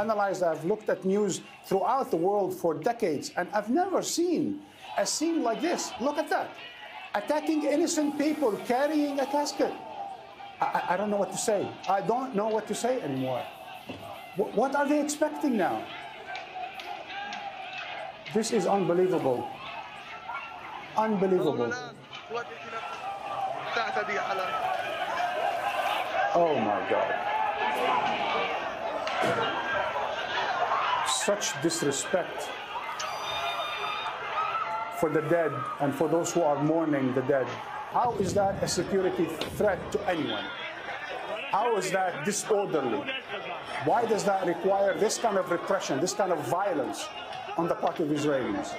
analyzed, I've looked at news throughout the world for decades, and I've never seen a scene like this. Look at that. Attacking innocent people carrying a casket. I, I don't know what to say. I don't know what to say anymore. Wh- what are they expecting now? This is unbelievable. Unbelievable. Oh my God. Oh Such disrespect for the dead and for those who are mourning the dead. How is that a security threat to anyone? How is that disorderly? Why does that require this kind of repression, this kind of violence on the part of Israelis?